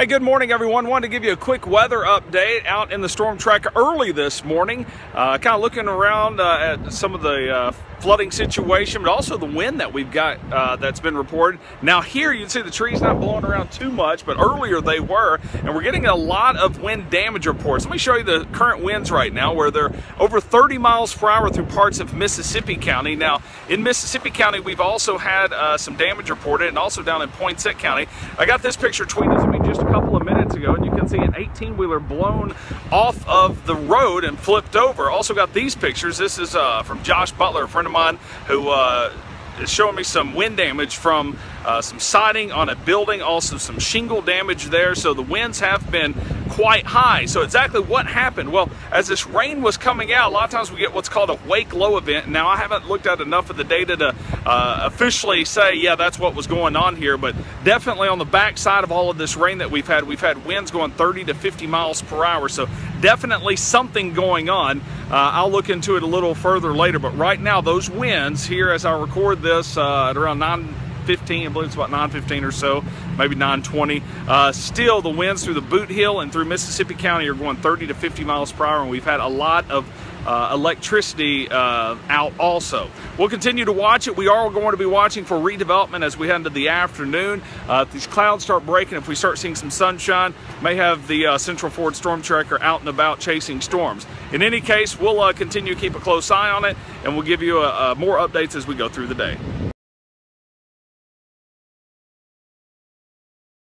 Hey, good morning, everyone. Wanted to give you a quick weather update out in the storm track early this morning. Uh, kind of looking around uh, at some of the uh, flooding situation, but also the wind that we've got uh, that's been reported. Now here you can see the trees not blowing around too much, but earlier they were, and we're getting a lot of wind damage reports. Let me show you the current winds right now, where they're over 30 miles per hour through parts of Mississippi County. Now in Mississippi County, we've also had uh, some damage reported, and also down in Poinsett County. I got this picture tweeted to me just couple of minutes ago, and you can see an 18-wheeler blown off of the road and flipped over. Also got these pictures. This is uh, from Josh Butler, a friend of mine who uh, is showing me some wind damage from uh, some siding on a building, also some shingle damage there. So the winds have been quite high. So exactly what happened? Well, as this rain was coming out, a lot of times we get what's called a wake low event. Now I haven't looked at enough of the data to uh, officially say, yeah, that's what was going on here, but definitely on the backside of all of this rain that we've had, we've had winds going 30 to 50 miles per hour. So definitely something going on. Uh, I'll look into it a little further later, but right now those winds here as I record this uh, at around 9 15, I believe it's about 915 or so, maybe 920. Uh, still, the winds through the Bootheel and through Mississippi County are going 30 to 50 miles per hour, and we've had a lot of uh, electricity uh, out also. We'll continue to watch it. We are going to be watching for redevelopment as we head into the afternoon. Uh, if these clouds start breaking, if we start seeing some sunshine, may have the uh, Central Ford Storm Tracker out and about chasing storms. In any case, we'll uh, continue to keep a close eye on it and we'll give you uh, more updates as we go through the day.